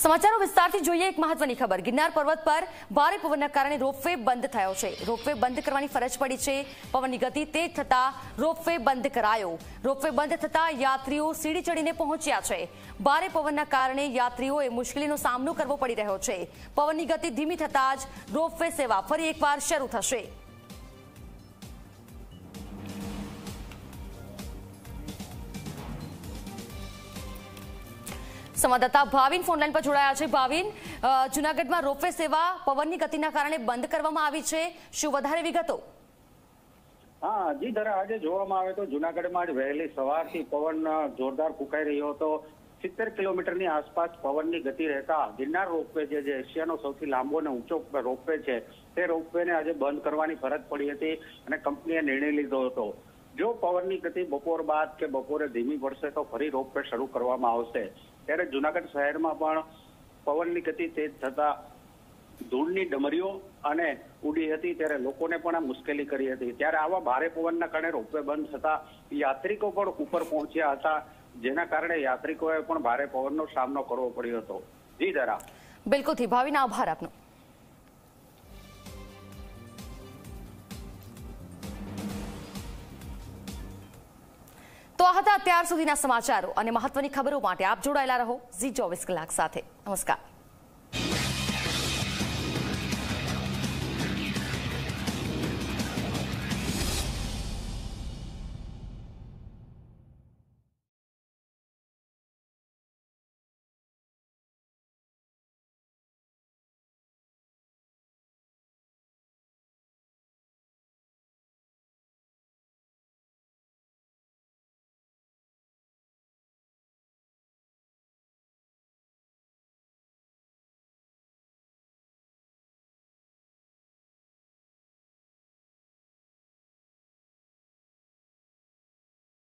સમાચારો વિસ્તારથી જોઈએ એક મહત્વની ખબર. ગિરનાર પર્વત પર ભારે પવનના કારણે રોપવે બંધ થયો છે. રોપવે બંધ કરવાની ફરજ પડી છે. પવનની ગતિ તેજ થતા રોપવે બંધ કરાયો. રોપવે બંધ થતા યાત્રીઓ સીડી ચડીને પહોંચ્યા છે. ભારે પવનના કારણે યાત્રીઓએ મુશ્કેલીનો સામનો કરવો પડી રહ્યો છે. પવનની ગતિ ધીમી થતા જ રોપવે સેવા ફરી એકવાર શરૂ થશે. સંવાદદાતા ભાવિન ફોનલાઈન પર જોડાયા છે. ભાવિન જુનાગઢમાં રોપવે સેવા પવનની ગતિના કારણે બંધ કરવામાં આવી છે. શું વધારે વિગતો? હા, જી ધરા આજે જોવામાં આવે તો જુનાગઢમાં જ વહેલી સવારથી પવન જોરદાર ફૂંકાઈ રહ્યો હતો. સિત્તેર કિલોમીટરની આસપાસ પવનની ગતિ રહેતા ગિરનાર રોપવે જે એશિયાનો સૌથી લાંબો અને ઊંચો રોપવે છે, તે રોપવેને આજે બંધ કરવાની ફરજ પડી હતી અને કંપનીએ નિર્ણય લીધો હતો. જો પવનની ગતિ બપોર બાદ કે બપોરે ધીમી પડશે તો ફરી રોપવે શરૂ કરવામાં આવશે. ત્યારે જુનાગઢ શહેરમાં પણ પવનની ગતિ તેજ થતા ધૂળની ડમરીઓ અને ઉડી હતી ત્યારે લોકોને પણ મુશ્કેલી કરી હતી. ત્યારે આવા ભારે પવનના કારણે રોપવે બંધ થતા યાત્રિકો પણ ઉપર પહોંચ્યા હતા, જેના કારણે યાત્રિકોએ પણ ભારે પવનનો સામનો કરવો પડ્યો હતો. જી દરા બિલકુલથી ભાવિના આભાર આપનો. હતા ત્યાર સુધીના સમાચારો અને મહત્વની ખબરો માટે આપ જોડાયેલા રહો ઝી ચોવીસ કલાક સાથે. નમસ્કાર.